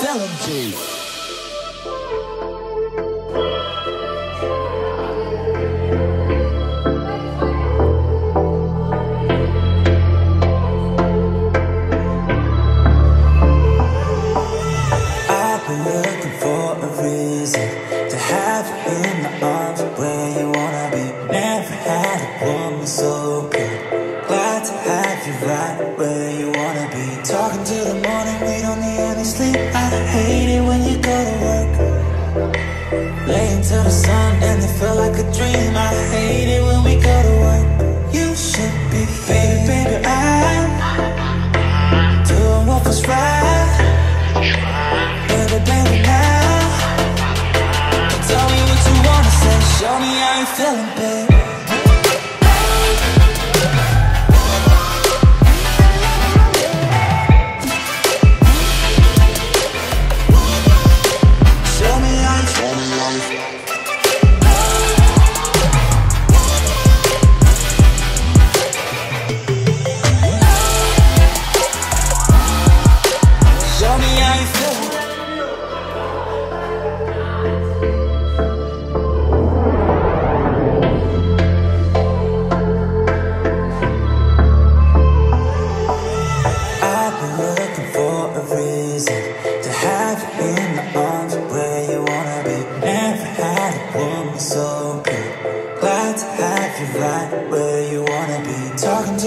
G. I've been looking for a reason to have you in my arms any sleep. I hate it when you go to work. Laying to the sun and it feel like a dream. I hate it when we go to work. You should be, baby, baby. I'm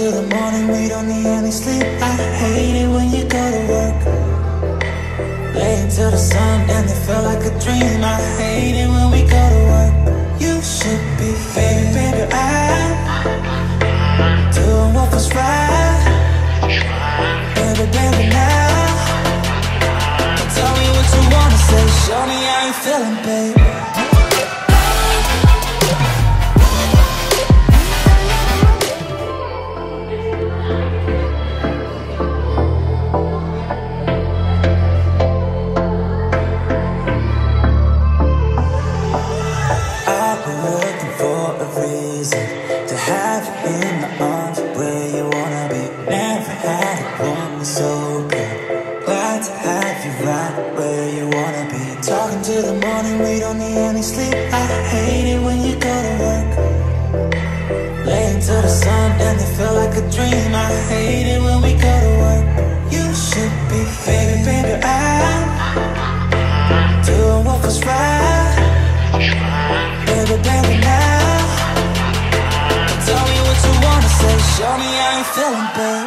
To the morning, we don't need any sleep. I hate it when you go to work. Laying to the sun and it felt like a dream. I hate it when we go to work. You should be, baby, baby. I'm doing what was right. Sleep. I hate it when you go to work. Laying to the sun and it feel like a dream. I hate it when we go to work. You should be, baby, baby. I'm doing what was right. Baby, baby, now Tell me what you wanna say Show me how you feeling, babe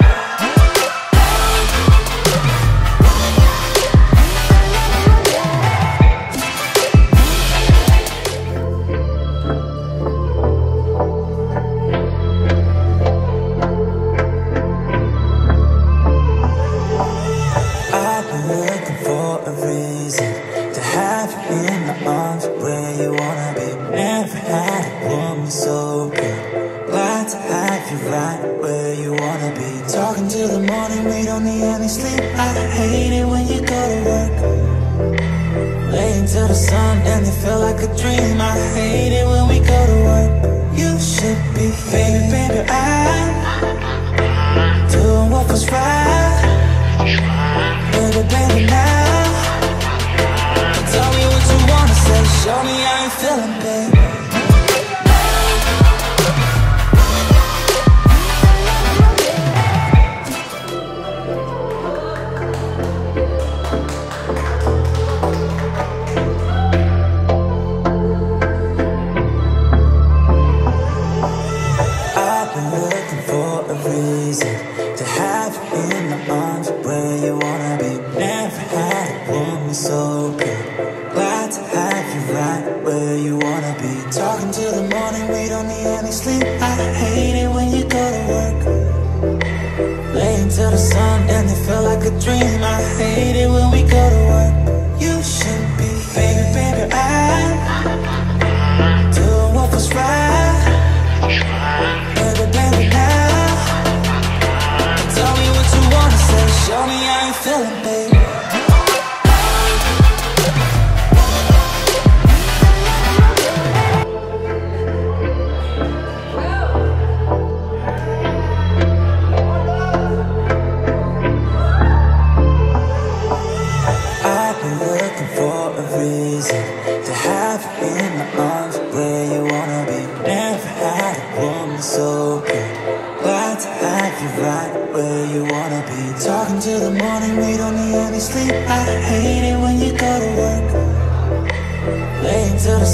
you right where you wanna be. Talking to the morning, we don't need any sleep. I hate it when you go to work. Laying to the sun and it feel like a dream. I hate it when we go to work. You should be, baby, baby. I'm doing what was right. Baby, baby, now Tell me what you wanna say Show me how you feeling, babe so good. Glad to have you right where you wanna be. Talking to the morning, we don't need any sleep. I hate it when you go to work. Laying to the sun and it feel like a dream. I hate it when we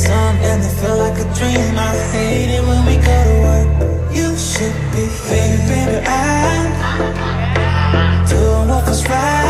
Sun and it feel like a dream. I hate it when we go to work. You should be, baby, baby, I'm doing what was right.